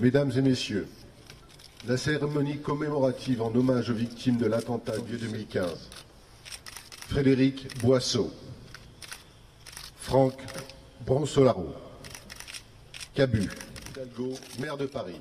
Mesdames et Messieurs, la cérémonie commémorative en hommage aux victimes de l'attentat de 2015. Frédéric Boisseau, Franck Bronsolaro, Cabu, Hidalgo, maire de Paris.